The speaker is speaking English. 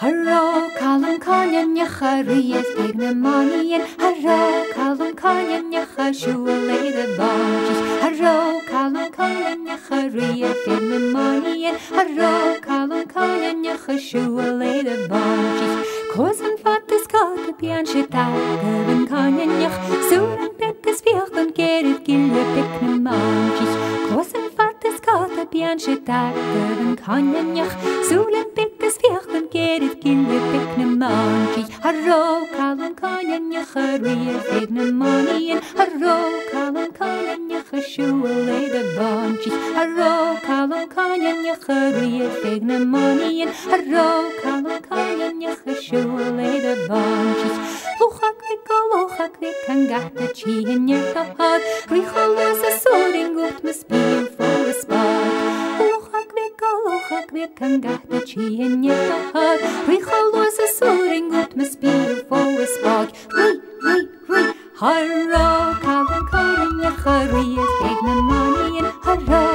Harro calum canyon yacharias big na manian Harro calum canyon yachashua the bunches Harro calum canyon yacharias big na manian Harro calum canyon yachashua the bunches Kosan fattes kata pian shitaga canyon yach Suran canyon yach Suran pekkas fiachtan gerit gilja big na manches Harro calum canyon yacharia big na manian Harro calum canyon yacharia big na manian Harro vika luchak vikan gata chi in your dahad Richolas a soaring gut mis being vika luchak vikan gata chi in your dahad Richolas a soaring gut mis being for a spot Ri, ri, ri Harro calum canyon yacharia big na manian Harro